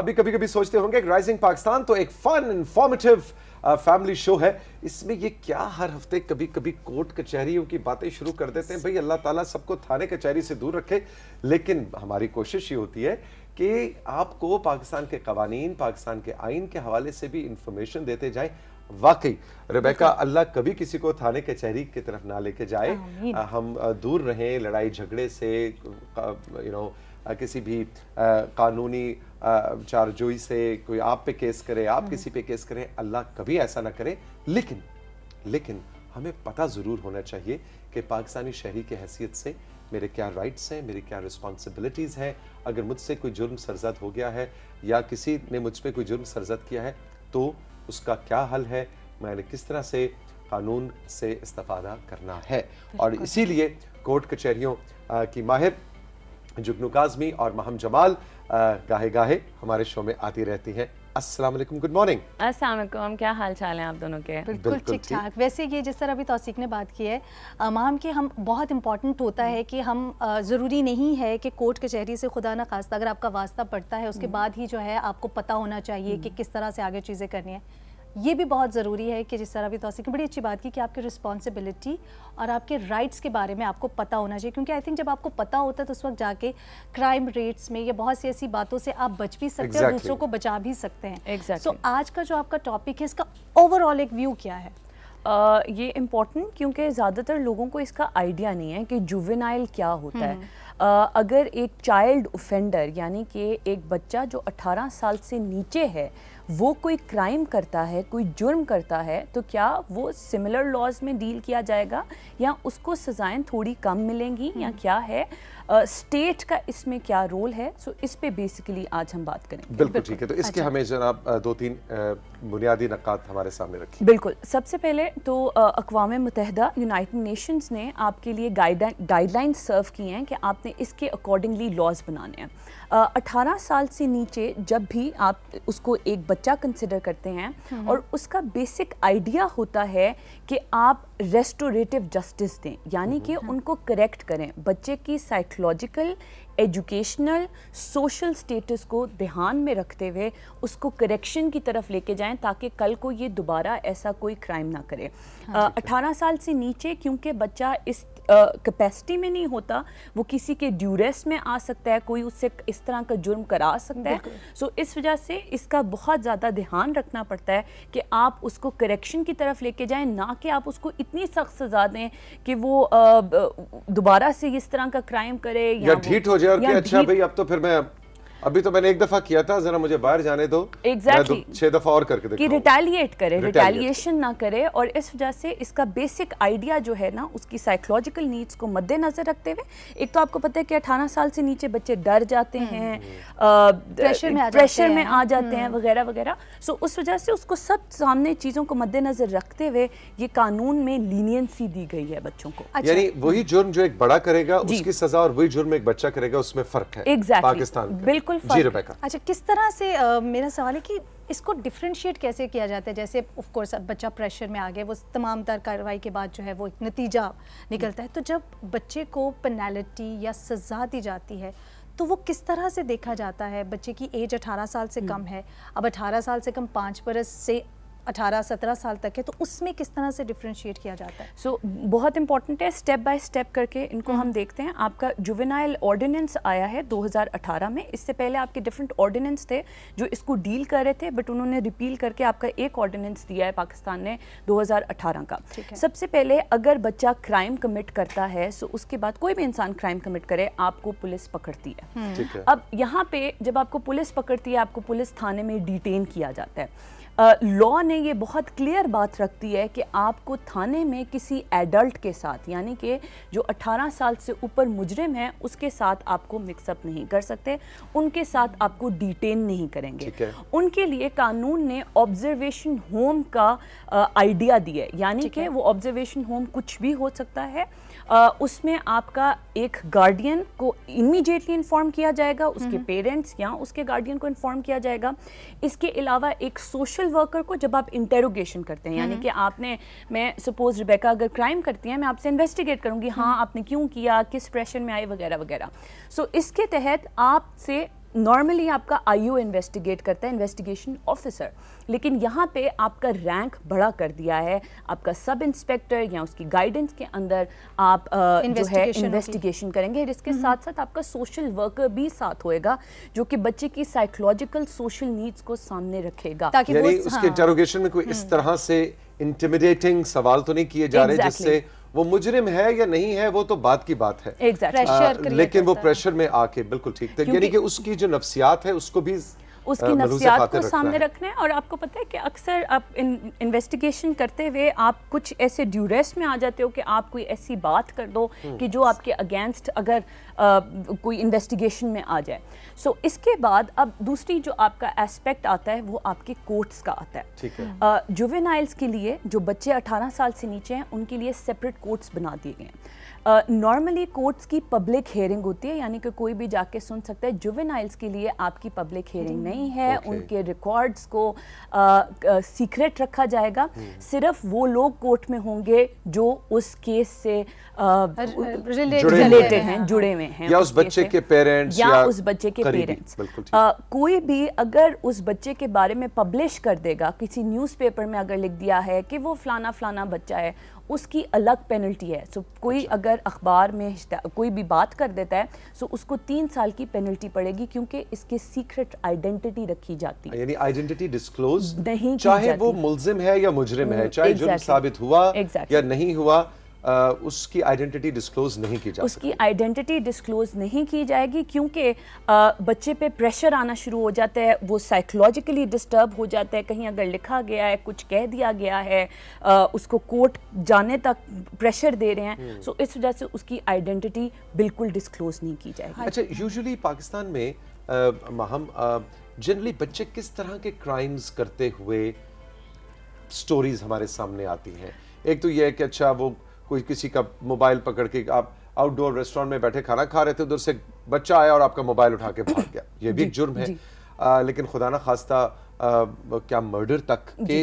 आप भी कभी कभी सोचते होंगे राइजिंग पाकिस्तान तो एक फन इंफॉर्मेटिव फैमिली शो है। इसमें ये क्या हर हफ़्ते कभी कभी कोर्ट कचहरियों की बातें शुरू कर देते हैं। भाई अल्लाह ताला सबको थाने कचहरी से दूर रखे। लेकिन हमारी कोशिश ये होती है कि आपको पाकिस्तान के कवानीन पाकिस्तान के आइन के हवाले से भी इंफॉर्मेशन देते जाए। वाकई रेबेका अल्लाह कभी किसी को थाने कचहरी की तरफ़ ना लेके जाए। हम दूर रहें लड़ाई झगड़े से यू नो किसी भी कानूनी चारजोई से कोई आप पे केस करे आप हम्म। किसी पे केस करें अल्लाह कभी ऐसा ना करे। लेकिन लेकिन हमें पता ज़रूर होना चाहिए कि पाकिस्तानी शहरी की हैसियत से मेरे क्या राइट्स हैं मेरी क्या रिस्पॉन्सिबिलिटीज़ हैं। अगर मुझसे कोई जुर्म सरजद हो गया है या किसी ने मुझ पर कोई जुर्म सरजद किया है तो उसका क्या हल है? मैंने किस तरह से कानून से इस्तेफादा करना है? और इसीलिए कोर्ट कचहरियों की माहिर जुगनू काजमी और महम जमाल गाहे गाहे हमारे शो में आती रहती हैं। अस्सलाम वालेकुम गुड मॉर्निंग। अस्सलाम वालेकुम क्या हाल चाल हैं आप दोनों के? बिल्कुल ठीक ठाक। वैसे ये जिस तरह अभी तौसीक ने बात की है माम के हम बहुत इंपॉर्टेंट होता है कि हम ज़रूरी नहीं है कि कोर्ट कचहरी से खुदा ना खास्ता अगर आपका वास्ता पड़ता है उसके हम्म। बाद ही जो है आपको पता होना चाहिए कि हम्म। किस तरह से आगे चीज़ें करनी है। ये भी बहुत ज़रूरी है कि जिस तरह भी तोसी की बड़ी अच्छी बात की कि आपकी रिस्पॉन्सिबिलिटी और आपके राइट्स के बारे में आपको पता होना चाहिए। क्योंकि आई थिंक जब आपको पता होता है तो उस वक्त जाके क्राइम रेट्स में या बहुत सी ऐसी बातों से आप बच भी सकते exactly. हैं और दूसरों को बचा भी सकते हैं। Exactly. so, आज का जो आपका टॉपिक है इसका ओवरऑल एक व्यू क्या है? Uh, ये इंपॉर्टेंट क्योंकि ज़्यादातर लोगों को इसका आइडिया नहीं है कि जुवेनाइल क्या होता है। uh, अगर एक चाइल्ड ऑफेंडर यानी कि एक बच्चा जो 18 साल से नीचे है वो कोई क्राइम करता है कोई जुर्म करता है तो क्या वो सिमिलर लॉज में डील किया जाएगा? या उसको सज़ाएँ थोड़ी कम मिलेंगी? या हम्म। क्या है? स्टेट uh, का इसमें क्या रोल है? सो so, इस पे बेसिकली आज हम बात करेंगे। बिल्कुल ठीक है तो इसके अच्छा। हमें जनाब दो तीन बुनियादी नकात हमारे सामने रखी। बिल्कुल। सबसे पहले तो अकवा मुतहदा यूनाइटेड नेशंस ने आपके लिए गाइडलाइन सर्व की हैं कि आपने इसके अकॉर्डिंगली लॉज बनाने हैं। अठारह साल से नीचे जब भी आप उसको एक बच्चा कंसिडर करते हैं हम्म। और उसका बेसिक आइडिया होता है कि आप रेस्टोरेटिव जस्टिस दें यानी कि हम्म। उनको करेक्ट करें बच्चे की साइकोलॉजिकल एजुकेशनल सोशल स्टेटस को ध्यान में रखते हुए उसको करेक्शन की तरफ़ लेके जाएँ ताकि कल को ये दोबारा ऐसा कोई क्राइम ना करे हाँ अठारह साल से नीचे क्योंकि बच्चा इस कैपेसिटी में नहीं होता वो किसी के ड्यूरेस में आ सकता है कोई उससे इस तरह का जुर्म करा सकता है। सो so, इस वजह से इसका बहुत ज़्यादा ध्यान रखना पड़ता है कि आप उसको करेक्शन की तरफ़ लेके जाएँ ना कि आप उसको इतनी सख्त सजा दें कि वो दोबारा से इस तरह का क्राइम करे या, ढीठ हो जाए और अच्छा भाई अब तो फिर मैं अभी तो मैंने एक दफ़ा किया था जरा मुझे बाहर जाने दो। Exactly exactly. छह दफ़ा और करके कि रिटेलिएट करे रिटेलिएशन ना करे और इस वजह से इसका बेसिक आइडिया जो है ना उसकी साइकोलॉजिकल नीड्स को मद्देनजर रखते हुए एक तो आपको पता है कि 18 साल से नीचे बच्चे डर जाते हम्म। हैं प्रेशर में प्रेशर में आ जाते हैं हम्म। वगैरह वगैरह। सो उस वजह से उसको सब सामने चीज़ों को मद्देनजर रखते हुए ये कानून में लीनियंसी दी गई है बच्चों को। अच्छा। यानी वही जुर्म जो एक बड़ा करेगा उसकी सजा और वही जुर्म एक बच्चा करेगा उसमें फ़र्क है पाकिस्तान बिल्कुल। बिल्कुल जी रुपए अच्छा किस तरह से आ, मेरा सवाल है कि इसको डिफ्रेंशिएट कैसे किया जाता है? जैसे ऑफ़ कोर्स बच्चा प्रेशर में आ गया वो तमाम तर कार्रवाई के बाद जो है वो एक नतीजा निकलता है। तो जब बच्चे को पेनल्टी या सज़ा दी जाती है तो वो किस तरह से देखा जाता है? बच्चे की एज 18 साल से हम्म। कम है अब 18 साल से कम पाँच बरस से अठारह सत्रह साल तक है तो उसमें किस तरह से डिफ्रेंशिएट किया जाता है? सो so, बहुत इंपॉर्टेंट है स्टेप बाय स्टेप करके इनको हम हम्म। देखते हैं। आपका जुवेनाइल ऑर्डिनेंस आया है 2018 में। इससे पहले आपके डिफरेंट ऑर्डिनेंस थे जो इसको डील कर रहे थे बट उन्होंने रिपील करके आपका एक ऑर्डिनेंस दिया है पाकिस्तान ने 2018 का। सबसे पहले अगर बच्चा क्राइम कमिट करता है सो उसके बाद कोई भी इंसान क्राइम कमिट करे आपको पुलिस पकड़ती है। हम्म। अब यहाँ पे जब आपको पुलिस पकड़ती है आपको पुलिस थाने में डिटेन किया जाता है। लॉ ने ये बहुत क्लियर बात रखती है कि आपको थाने में किसी एडल्ट के साथ यानी कि जो 18 साल से ऊपर मुजरिम है उसके साथ आपको मिक्सअप नहीं कर सकते उनके साथ आपको डिटेन नहीं करेंगे। उनके लिए कानून ने ऑब्जर्वेशन होम का आइडिया दिया है यानी कि वो ऑब्जर्वेशन होम कुछ भी हो सकता है उसमें आपका एक गार्डियन को इमीडिएटली इन्फॉर्म किया जाएगा उसके पेरेंट्स या उसके गार्डियन को इन्फॉर्म किया जाएगा। इसके अलावा एक सोशल वर्कर को जब आप इंटेरोगेशन करते हैं यानी कि आपने मैं सपोज़ रिबेका अगर क्राइम करती हैं मैं आपसे इन्वेस्टिगेट करूँगी हाँ आपने क्यों किया किस प्रेशर में आए वगैरह वगैरह। सो so, इसके तहत आपसे नॉर्मली आपका आईओ इन्वेस्टिगेट करता है इन्वेस्टिगेशन ऑफिसर लेकिन यहाँ पे आपका रैंक बड़ा कर दिया है। आपका सब इंस्पेक्टर या उसकी गाइडेंस के अंदर आप अ, जो है इन्वेस्टिगेशन करेंगे। इसके साथ साथ आपका सोशल वर्कर भी साथ होएगा जो कि बच्चे की साइकोलॉजिकल सोशल नीड्स को सामने रखेगा। ताकि उसके हाँ, इंटरोगेशन में कोई इस तरह से इंटिमिडेटिंग सवाल तो नहीं किए जा रहे जिससे वो मुजरिम है या नहीं है वो तो बात की बात है। Exactly. आ, लेकिन वो प्रेशर में आके बिल्कुल ठीक। थे यानी कि उसकी जो नफ्सियात है उसको भी उसकी नफ्सियात को सामने रखना है। और आपको पता है कि अक्सर आप इन्वेस्टिगेशन करते हुए आप कुछ ऐसे ड्यूरेस में आ जाते हो कि आप कोई ऐसी बात कर दो हम्म। कि जो आपके अगेंस्ट अगर कोई इन्वेस्टिगेशन में आ जाए। सो इसके बाद अब दूसरी जो आपका एस्पेक्ट आता है वो आपके कोर्ट्स का आता है। जुवेनाइल्स के लिए जो बच्चे 18 साल से नीचे हैं उनके लिए सेपरेट कोर्ट्स बना दिए गए हैं। नॉर्मली uh, कोर्ट्स की पब्लिक हेयरिंग होती है यानी कि कोई भी जाके सुन सकता है। जुवेनाइल्स के लिए आपकी पब्लिक हेयरिंग नहीं है। Okay. उनके रिकॉर्ड्स को सीक्रेट uh, uh, रखा जाएगा। सिर्फ़ वो लोग कोर्ट में होंगे जो उस केस से रिलेटेड हैं। जुड़े हुए हैं या उस बच्चे के पेरेंट्स या या उस बच्चे के पेरेंट्स कोई भी अगर उस बच्चे के बारे में पब्लिश कर देगा किसी न्यूज़पेपर में अगर लिख दिया है कि वो फलाना फलाना बच्चा है उसकी अलग पेनल्टी है सो कोई अच्छा। अगर अखबार में कोई भी बात कर देता है सो उसको तीन साल की पेनल्टी पड़ेगी क्योंकि इसके सीक्रेट आइडेंटिटी रखी जाती है यानी आइडेंटिटी डिस्क्लोज नहीं चाहे वो। मुलजिम है या मुजरिम है चाहे चाहे जुर्म साबित हुआ Exactly. या नहीं हुआ उसकी आइडेंटिटी डिस्क्लोज नहीं की जा उसकी आइडेंटिटी डिस्क्लोज नहीं की जाएगी क्योंकि बच्चे पे प्रेशर आना शुरू हो जाता है वो साइकोलॉजिकली डिस्टर्ब हो जाता है। कहीं अगर लिखा गया है कुछ कह दिया गया है अ, उसको कोर्ट जाने तक प्रेशर दे रहे हैं सो इस वजह से उसकी आइडेंटिटी बिल्कुल डिस्क्लोज नहीं की जाएगी। अच्छा यूजली पाकिस्तान में आ, हम जनरली बच्चे किस तरह के क्राइम्स करते हुए स्टोरीज हमारे सामने आती हैं? एक तो यह है कि अच्छा वो कोई किसी का मोबाइल पकड़ के आप आउटडोर रेस्टोरेंट में बैठे खाना खा रहे थे उधर से बच्चा आया और आपका मोबाइल उठा के भाग गया। ये भी एक जुर्म है। आ, लेकिन खुदा ना खास्ता आ, क्या मर्डर तक के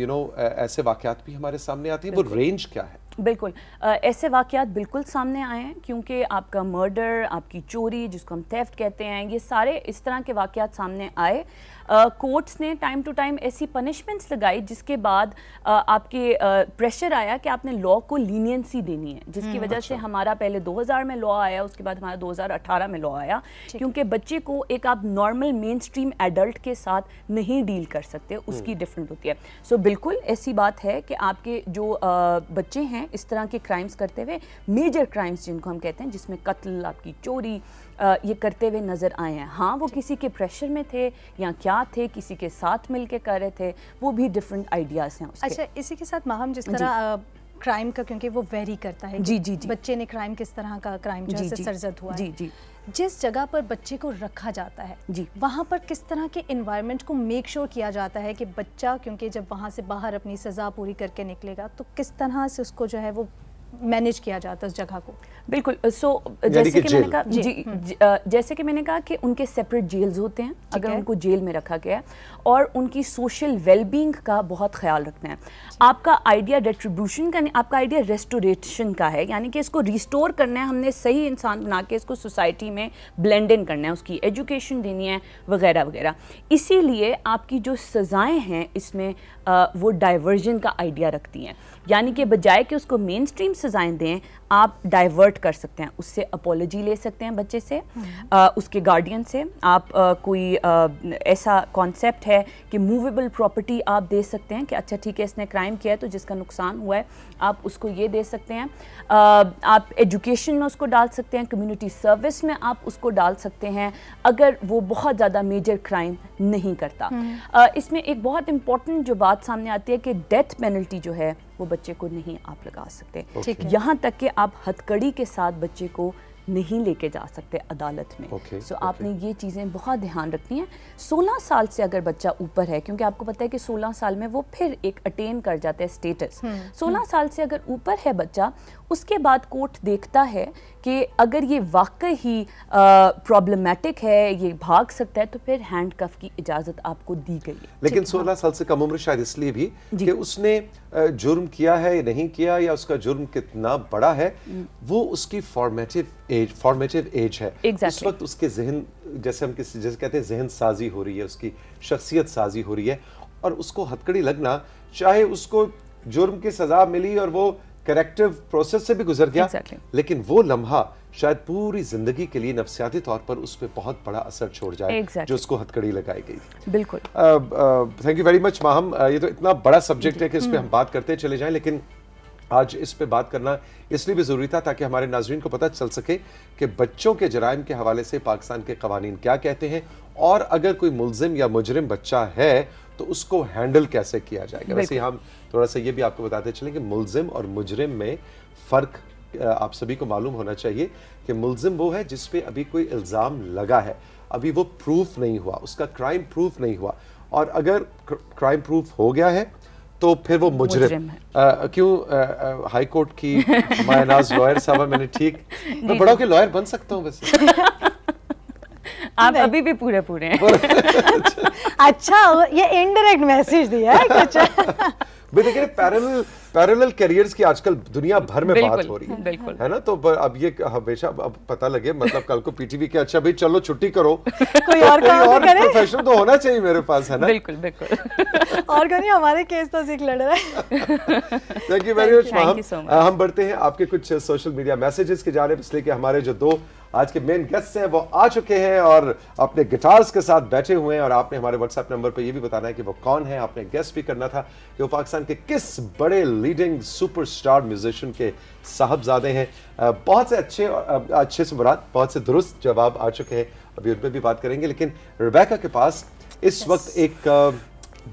यू नो ऐसे वाकयात भी हमारे सामने आते हैं। वो रेंज क्या है? बिल्कुल। ऐसे वाकयात बिल्कुल सामने आए हैं क्योंकि आपका मर्डर आपकी चोरी जिसको हम थेफ्ट कहते हैं ये सारे इस तरह के वाकयात सामने आए। कोर्ट्स ने टाइम टू टाइम ऐसी पनिशमेंट्स लगाई जिसके बाद अ, आपके आ, प्रेशर आया कि आपने लॉ को लीनियंसी देनी है जिसकी वजह अच्छा। से हमारा पहले 2000 में लॉ आया उसके बाद हमारा 2018 में लॉ आया क्योंकि बच्चे को एक आप नॉर्मल मेन स्ट्रीम एडल्ट के साथ नहीं डील कर सकते उसकी डिफरेंट होती है। सो बिल्कुल ऐसी बात है कि आपके जो बच्चे हैं इस तरह के क्राइम्स करते हुए मेजर क्राइम्स जिनको हम कहते हैं जिसमें कत्ल आपकी चोरी आ, ये करते हुए नज़र आए हैं। हाँ वो किसी के प्रेशर में थे या क्या थे किसी के साथ मिल के कर रहे थे वो भी डिफरेंट आइडियाज़ हैं उसके। अच्छा इसी के साथ माहम जिस तरह क्राइम का क्योंकि वो वेरी करता है जी, जी, जी। बच्चे ने क्राइम किस तरह का क्राइम जो है जी। सरजद हुआ जी, जी। जिस जगह पर बच्चे को रखा जाता है जी। वहाँ पर किस तरह के इन्वायरमेंट को मेक श्योर sure किया जाता है कि बच्चा क्योंकि जब वहाँ से बाहर अपनी सज़ा पूरी करके निकलेगा तो किस तरह से उसको जो है वो मैनेज किया जाता है उस जगह को। बिल्कुल सो यानी जैसे कि मैंने कहा जी, जी ज- जैसे कि मैंने कहा कि उनके सेपरेट जेल्स होते हैं अगर है। उनको जेल में रखा गया है और उनकी सोशल वेलबींग का बहुत ख्याल रखना है। आपका आइडिया डिस्ट्रीब्यूशन का नहीं आपका आइडिया रेस्टोरेशन का है यानी कि इसको रिस्टोर करना है हमने सही इंसान बना के इसको सोसाइटी में ब्लेंड इन करना है उसकी एजुकेशन देनी है वगैरह वगैरह। इसीलिए आपकी जो सज़ाएँ हैं इसमें वो डाइवर्जन का आइडिया रखती हैं। यानी कि बजाय कि उसको मेन स्ट्रीम सज़ाएँ दें आप डाइवर्ट कर सकते हैं। उससे अपोलॉजी ले सकते हैं बच्चे से अ, उसके गार्डियन से। आप अ, कोई अ, ऐसा कॉन्सेप्ट है कि मूवेबल प्रॉपर्टी आप दे सकते हैं कि अच्छा ठीक है इसने क्राइम किया है तो जिसका नुकसान हुआ है आप उसको ये दे सकते हैं। अ, आप एजुकेशन में उसको डाल सकते हैं कम्युनिटी सर्विस में आप उसको डाल सकते हैं अगर वो बहुत ज़्यादा मेजर क्राइम नहीं करता। अ, इसमें एक बहुत इंपॉर्टेंट जो बात सामने आती है कि डेथ पेनल्टी जो है वो बच्चे को नहीं आप लगा सकते। ठीक okay. यहाँ तक कि आप हथकड़ी के साथ बच्चे को नहीं लेके जा सकते अदालत में। सो Okay, so, okay. आपने ये चीज़ें बहुत ध्यान रखनी है। 16 साल से अगर बच्चा ऊपर है क्योंकि आपको पता है कि 16 साल में वो फिर एक अटेन कर जाता है स्टेटस 16 साल से अगर ऊपर है बच्चा उसके बाद कोर्ट देखता है कि अगर ये वाकई ही प्रॉब्लमाटिक है ये भाग सकता है तो फिर हैंड कफ की इजाज़त आपको दी गई है। लेकिन 16 साल से कम उम्र शायद इसलिए भी कि उसने जुर्म किया है या नहीं किया या उसका जुर्म कितना बड़ा है वो उसकी फॉर्मेटिव एज फॉर्मेटिव एज है। exactly. उस वक्त उसके जहन जैसे हम किसी जैसे कहते हैं जहन साजी हो रही है उसकी शख्सियत साजी हो रही है और उसको हथकड़ी लगना चाहे उसको जुर्म की सजा मिली और वो करेक्टिव प्रोसेस से भी गुजर गया। Exactly. लेकिन वो लम्हा शायद पूरी ज़िंदगी के लिए नफसियाती तौर पर उस पर बहुत बड़ा असर छोड़ जाए Exactly. जो उसको हथकड़ी लगाई गई बिल्कुल। Thank you very much Maham ये तो इतना बड़ा सब्जेक्ट है कि इस पर हम बात करते चले जाएँ लेकिन आज इस पे बात करना इसलिए भी ज़रूरी था ताकि हमारे नाजरीन को पता चल सके कि बच्चों के जराइम के हवाले से पाकिस्तान के कवानीन क्या कहते हैं। और अगर कोई मुलजिम या मुजरिम बच्चा है तो उसको हैंडल कैसे किया जाएगा? वैसे हम थोड़ा सा ये भी आपको बताते चलें कि मुलजिम और मुजरिम में फ़र्क आप सभी को मालूम होना चाहिए कि मुलजिम वो है जिस पे अभी कोई इल्ज़ाम लगा है। अभी वो प्रूफ नहीं हुआ उसका क्राइम प्रूफ नहीं हुआ। और अगर क्राइम प्रूफ हो गया है तो फिर वो मुजरिम। क्यों? हाई कोर्ट की मायनाज लॉयर साहब मैंने ठीक मैं बड़ा के लॉयर बन सकता हूँ वैसे। आप अभी भी पूरे पूरे हैं। अच्छा ये इनडायरेक्ट मैसेज दिया है कुछ। देखिए पैरेलल पैरेलल कैरियर्स की आजकल दुनिया भर में बात हो रही है। है ना? तो अब ये हमेशा अब पता लगे मतलब कल को पीटीवी के अच्छा भाई चलो छुट्टी करो। कोई और काम और तो करे? प्रोफेशनल तो होना चाहिए मेरे पास है ना? बिल्कुल बिल्कुल। और कहीं हमारे केस तो सीख लड़ रहा है। Thank you very much. हम बढ़ते हैं आपके कुछ सोशल मीडिया मैसेजेस की जाने इसलिए कि हमारे जो दो आज के मेन गेस्ट हैं वो आ चुके हैं और अपने गिटार्स के साथ बैठे हुए हैं और आपने हमारे व्हाट्सएप नंबर पर ये भी बताना है कि वो कौन है आपने गेस्ट भी करना था कि वो पाकिस्तान के किस बड़े लीडिंग सुपरस्टार म्यूजिशियन के साहबजादे हैं। बहुत से अच्छे अच्छे से मुराद बहुत से दुरुस्त जवाब आ चुके हैं। अभी उन पर भी बात करेंगे लेकिन रिबेका के पास इस वक्त एक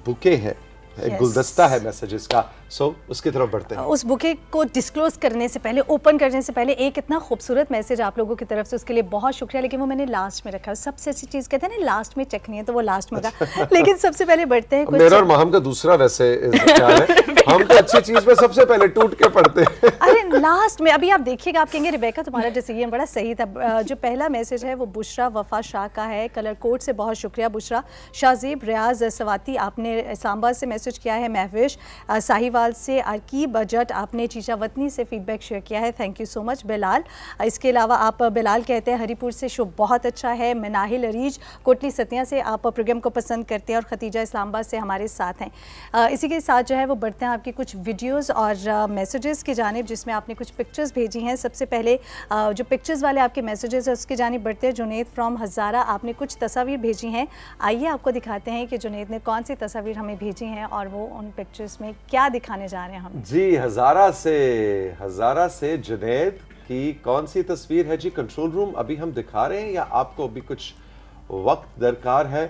बुके है एक Yes. गुलदस्ता है मैसेजेस का। सो उसकी तरफ़ बढ़ते हैं। उस बुके को डिस्क्लोज करने से पहले ओपन करने से पहले एक इतना खूबसूरत मैसेज आप लोगों की तरफ़ से उसके लिए बहुत शुक्रिया लेकिन वो मैंने लास्ट में रखा सबसे अच्छी चीज़ कहते हैं ना लास्ट में चखनी है तो वो लास्ट में था लेकिन सबसे पहले बढ़ते हैं मेरा और माहम का दूसरा वैसे ख्याल है। हम तो अच्छी चीज़ पे सबसे पहले टूट के पड़ते हैं। अरे लास्ट में अभी आप देखिएगा आप कहेंगे रिबेका तुम्हारा डिसीज़न बड़ा सही था। जो पहला मैसेज है वो बुशरा वफा शाह का है। कलर कोड से बहुत शुक्रिया बुशरा। शाहजेब रियाज सवाती आपने इस्लामाबाद से मैसेज किया है महविश अ, साहिवाल से अरकीब बजट आपने चीचा वतनी से फीडबैक शेयर किया है। Thank you so much Bilal. इसके अलावा आप, बिलाल, कहते हैं, हरीपुर से शो बहुत अच्छा है। मनाहिल अरीज कोटली सतिया से आप प्रोग्राम को पसंद करते हैं और खतीजा इस्लामाबाद से हमारे साथ हैं। इसी के साथ जो है वो बढ़ते हैं आपकी कुछ वीडियोज़ और मैसेजेस की जानब, जिसमें आपने कुछ पिक्चर्स भेजी हैं। सबसे पहले जो पिक्चर्स वाले आपके मैसेजेस हैं, उसकी जानब बढ़ते हैं। जुनेद फ्राम हज़ारा, आपने कुछ तस्वीर भेजी हैं। आइए आपको दिखाते हैं कि जुनेद ने कौन सी तस्वीर हमें भेजी हैं और वो उन पिक्चर्स में क्या दिखाने जा रहे हैं हम। जी हजारा से हजारा से जुनेद की कौन सी तस्वीर है? जी कंट्रोल रूम अभी हम दिखा रहे हैं या आपको अभी कुछ वक्त दरकार है?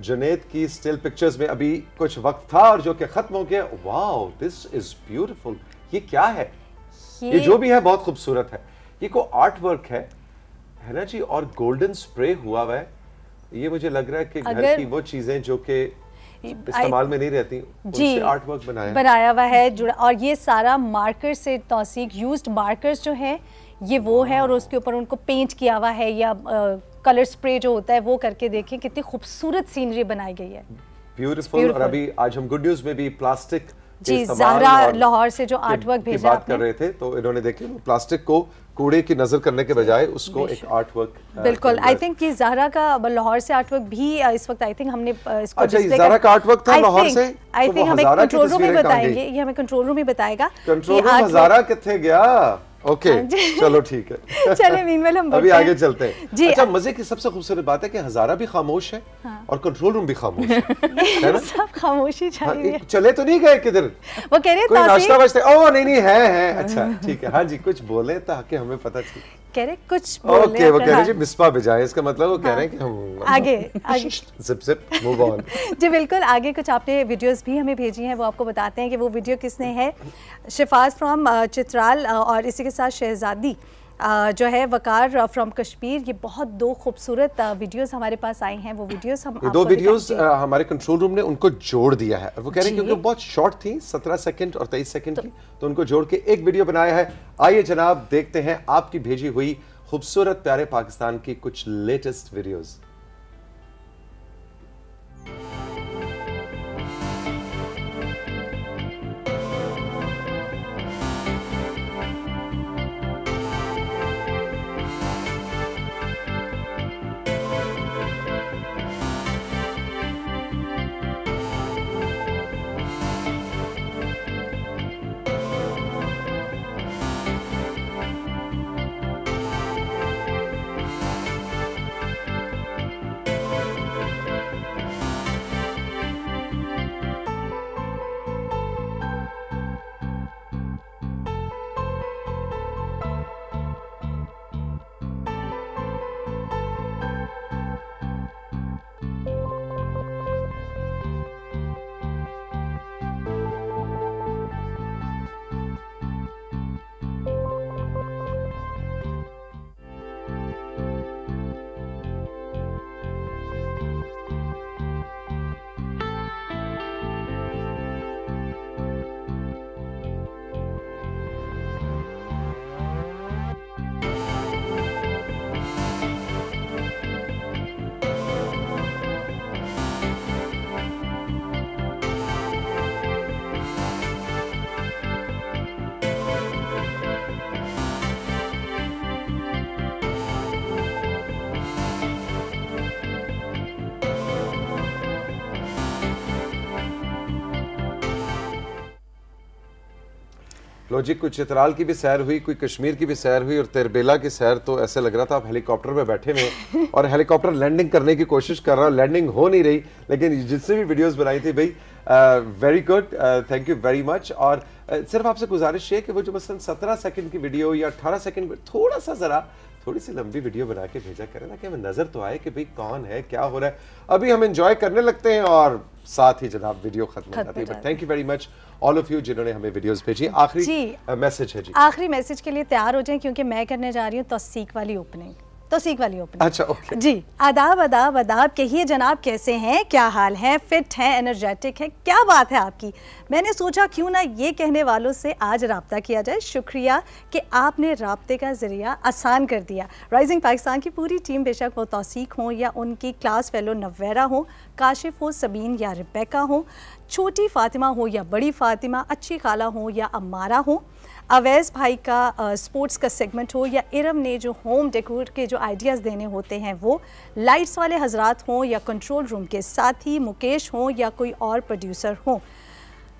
जुनेद की स्टिल पिक्चर्स में अभी कुछ वक्त था और जो कि खत्म हो गया। वाओ दिस इज़ ब्यूटीफुल ये क्या है? ये ये जो भी है बहुत खूबसूरत है। ये को आर्ट वर्क है। है ना जी? और गोल्डन स्प्रे हुआ हुआ है। ये मुझे लग रहा है कि घर की वो चीज़ें जो कि इस्तेमाल में नहीं रहती जी। आर्ट वर्क बनाया। बनाया हुआ है जुड़ा और ये सारा मार्कर से तोसीक यूज्ड मार्कर्स जो है ये वो है और उसके ऊपर उनको पेंट किया हुआ है या कलर स्प्रे जो होता है वो करके देखें कितनी खूबसूरत सीनरी बनाई गई है। ब्यूटीफुल और अभी आज हम गुड न्यूज़ में भी प्लास्टिक जी, ज़हरा लाहौर से जो आर्टवर्क भेजा बात कर रहे थे तो इन्होंने देखे प्लास्टिक को कूड़े की नज़र करने के बजाय उसको एक आर्ट वर्क बिल्कुल आई थिंक कि ज़हरा का लाहौर से आर्टवर्क भी इस वक्त आई थिंक हमने इसको अच्छा, ज़हरा का आर्टवर्क था लाहौर से? आई तो थिंक हमें हज़ारा कंट्रोल रूम में बताएँगे ये हमें कंट्रोल रूम में बताएगा कंट्रोल रूम हजारा कितने गया? ओके हाँ चलो ठीक है। चले मीनवेल हम अभी आगे चलते हैं। जी अच्छा मज़े की सबसे खूबसूरत बात है कि हजारा भी खामोश है हाँ। और कंट्रोल रूम भी खामोश है है ना? सब खामोशी हाँ, चले तो नहीं गए किधर? वो कह रहे हैं नाश्ता वाश्ता ओ नहीं नहीं है है अच्छा ठीक है। हाँ जी कुछ बोले ताकि हमें पता चले। कह रहे कुछ बोल ओके वो कह रहे जी मिसपा भिजाए इसका मतलब वो कह रहे हैं कि हम आगे आगे। जिप जिप मूव ऑन जी बिल्कुल आगे कुछ आपने वीडियोस भी हमें भेजी हैं वो आपको बताते हैं कि वो वीडियो किसने है। शिफाज फ्रॉम चित्राल और इसी के साथ शहजादी। जो है वकार फ्रॉम कश्मीर ये बहुत दो खूबसूरत वीडियोस हमारे पास आई हैं। वो वीडियोस हम ये दो वीडियोस हमारे कंट्रोल रूम ने उनको जोड़ दिया है। वो कह रहे हैं क्योंकि बहुत शॉर्ट थी 17 सेकंड और 23 सेकंड तो, की तो उनको जोड़ के एक वीडियो बनाया है। आइए जनाब देखते हैं आपकी भेजी हुई खूबसूरत प्यारे पाकिस्तान की कुछ लेटेस्ट वीडियोज़ लो जी कोई चित्राल की भी सैर हुई कोई कश्मीर की भी सैर हुई और तेरबेला की सैर तो ऐसे लग रहा था आप हेलीकॉप्टर में बैठे हुए और हेलीकॉप्टर लैंडिंग करने की कोशिश कर रहा लैंडिंग हो नहीं रही लेकिन जिससे भी वीडियोस बनाई थी भाई very good thank you very much और uh, सिर्फ़ आपसे गुजारिश है कि वो जो मसलन सत्रह सेकेंड की वीडियो या अठारह सेकंड थोड़ा सा ज़रा थोड़ी सी लंबी वीडियो बना के भेजा करें ताकि हमें नज़र तो आए कि भाई कौन है क्या हो रहा है। अभी हम इंजॉय करने लगते हैं और साथ ही जनाब वीडियो खत्म हो जाती है। But thank you very much all of you जिन्होंने हमें वीडियोस भेजी। आखिरी मैसेज है जी। आखिरी मैसेज के लिए तैयार हो जाए क्योंकि मैं करने जा रही हूँ तौसीक वाली ओपनिंग तो सीख वाली ओपनिंग अच्छा ओके जी आदाब आदाब आदाब कहिए जनाब कैसे हैं? क्या हाल है? फिट हैं? एनर्जेटिक है? क्या बात है आपकी? मैंने सोचा क्यों ना ये कहने वालों से आज रबता किया जाए। शुक्रिया कि आपने रबते का ज़रिया आसान कर दिया। राइजिंग पाकिस्तान की पूरी टीम बेशक वो तोसीक हों या उनकी क्लास फेलो नवेरा हो काशिफ हो, सबीन या रिबेका हो, छोटी फ़ातिमा हो या बड़ी फ़ातिमा, अच्छी खाला हो या अमारा हो, अवैस भाई का स्पोर्ट्स का सेगमेंट हो या इरम ने जो होम डेकोर के जो आइडियाज़ देने होते हैं वो लाइट्स वाले हजरात हों या कंट्रोल रूम के साथ ही मुकेश हों या कोई और प्रोड्यूसर हों।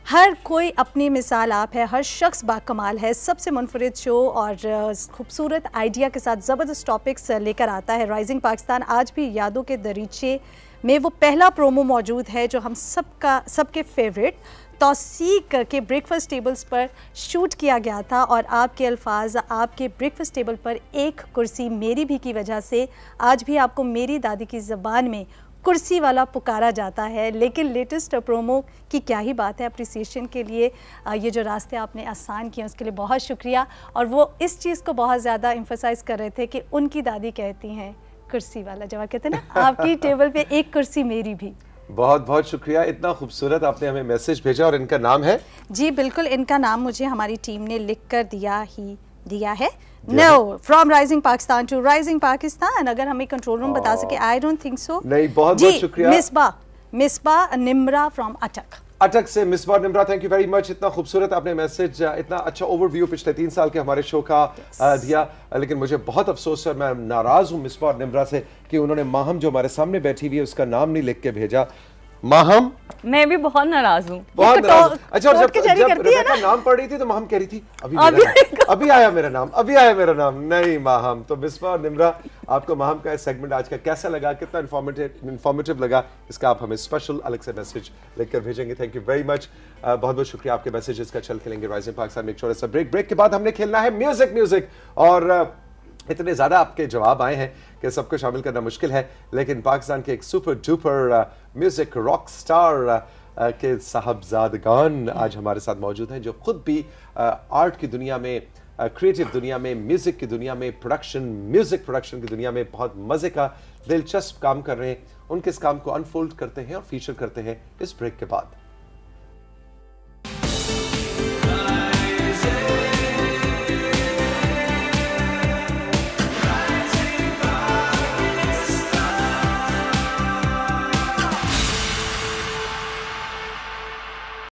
हर कोई अपनी मिसाल आप है, हर शख्स बाकमाल है, सबसे मुनफरद शो और खूबसूरत आइडिया के साथ ज़बरदस्त टॉपिक्स लेकर आता है। राइजिंग पाकिस्तान आज भी यादों के दरीचे में वो पहला प्रोमो मौजूद है जो हम सबका, सबके फेवरेट तोसीक के ब्रेकफास्ट टेबल्स पर शूट किया गया था और आपके अल्फाज, आपके ब्रेकफास्ट टेबल पर एक कुर्सी मेरी भी की वजह से आज भी आपको मेरी दादी की ज़बान में कुर्सी वाला पुकारा जाता है। लेकिन लेटेस्ट प्रोमो की क्या ही बात है अप्रिसिएशन के लिए ये जो रास्ते आपने आसान किए, उसके लिए बहुत शुक्रिया। और वो इस चीज़ को बहुत ज़्यादा इम्फोसाइज कर रहे थे कि उनकी दादी कहती हैं कुर्सी वाला जवाब कहते हैं ना आपकी टेबल पे एक कुर्सी मेरी भी। बहुत बहुत शुक्रिया इतना खूबसूरत आपने हमें मैसेज भेजा और इनका नाम है? जी बिल्कुल इनका नाम मुझे हमारी टीम ने लिख कर दिया ही। दिया है? No from rising Pakistan to rising Pakistan अगर हमें कंट्रोल रूम बता सके आई डोंट थिंक सो नहीं बहुत बहुत शुक्रिया। मिसबा मिसबा निमरा फ्रॉम अटक अटक से miss bar Nimra thank you very much इतना खूबसूरत आपने मैसेज इतना अच्छा ओवरव्यू पिछले तीन साल के हमारे शो का yes. दिया। लेकिन मुझे बहुत अफसोस है मैं नाराज़ हूँ मिस बार निमरा से कि उन्होंने माहम जो हमारे सामने बैठी हुई है उसका नाम नहीं लिख के भेजा। माहम मैं भी बहुत नाराज़ हूँ। बहुत तो नाराज़ अच्छा और जब जब रेबेका नाम पढ़ रही थी तो माहम कह रही थी अभी अभी, मेरा अभी आया मेरा नाम अभी आया मेरा नाम। नहीं माहम तो मिसबा और निमरा आपको माहम का सेगमेंट आज का कैसा लगा कितना इन्फॉर्मेटिव इन्फॉर्मेटिव लगा इसका आप हमें स्पेशल अलग से मैसेज लिखकर भेजेंगे। थैंक यू वेरी मच बहुत बहुत शुक्रिया आपके मैसेजेस का चल खेलेंगे राइजिंग पाकिस्तान में एक छोटा सा ब्रेक ब्रेक के बाद हमने खेलना है म्यूज़िक म्यूज़िक और इतने ज़्यादा आपके जवाब आए हैं। कि सबको शामिल करना मुश्किल है, लेकिन पाकिस्तान के एक super duper music rock star के साहबजादगान आज हमारे साथ मौजूद हैं, जो खुद भी आर्ट की दुनिया में क्रिएटिव दुनिया में म्यूज़िक की दुनिया में प्रोडक्शन म्यूज़िक प्रोडक्शन की दुनिया में बहुत मज़े का, दिलचस्प काम कर रहे हैं। उनके इस काम को अनफोल्ड करते हैं और फीचर करते हैं इस ब्रेक के बाद।